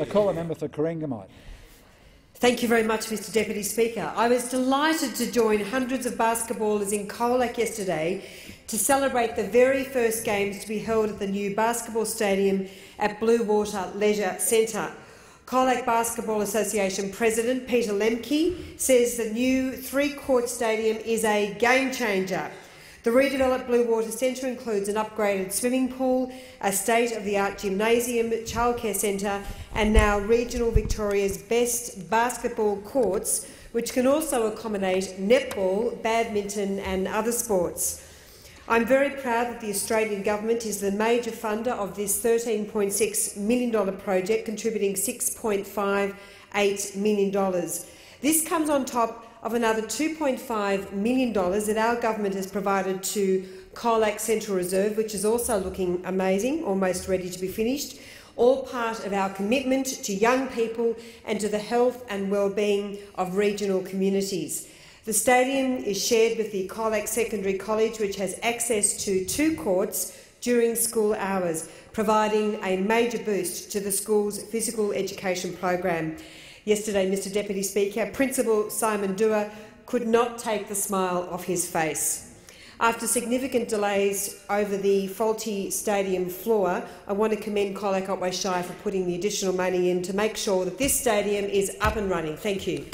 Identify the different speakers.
Speaker 1: I call a member for Corangamite.
Speaker 2: Thank you very much, Mr Deputy Speaker. I was delighted to join hundreds of basketballers in Colac yesterday to celebrate the very first games to be held at the new basketball stadium at Bluewater Leisure Centre. Colac Basketball Association President Peter Lemke says the new three-court stadium is a game-changer. The redeveloped Bluewater Centre includes an upgraded swimming pool, a state-of-the-art gymnasium, childcare centre and now regional Victoria's best basketball courts, which can also accommodate netball, badminton and other sports. I'm very proud that the Australian government is the major funder of this $13.6 million project, contributing $6.58 million. This comes on top of another $2.5 million that our government has provided to Colac Central Reserve, which is also looking amazing, almost ready to be finished, all part of our commitment to young people and to the health and well-being of regional communities. The stadium is shared with the Colac Secondary College, which has access to two courts during school hours, providing a major boost to the school's physical education program. Yesterday, Mr Deputy Speaker, Principal Simon Dua could not take the smile off his face. After significant delays over the faulty stadium floor, I want to commend Colac Otway Shire for putting the additional money in to make sure that this stadium is up and running. Thank you.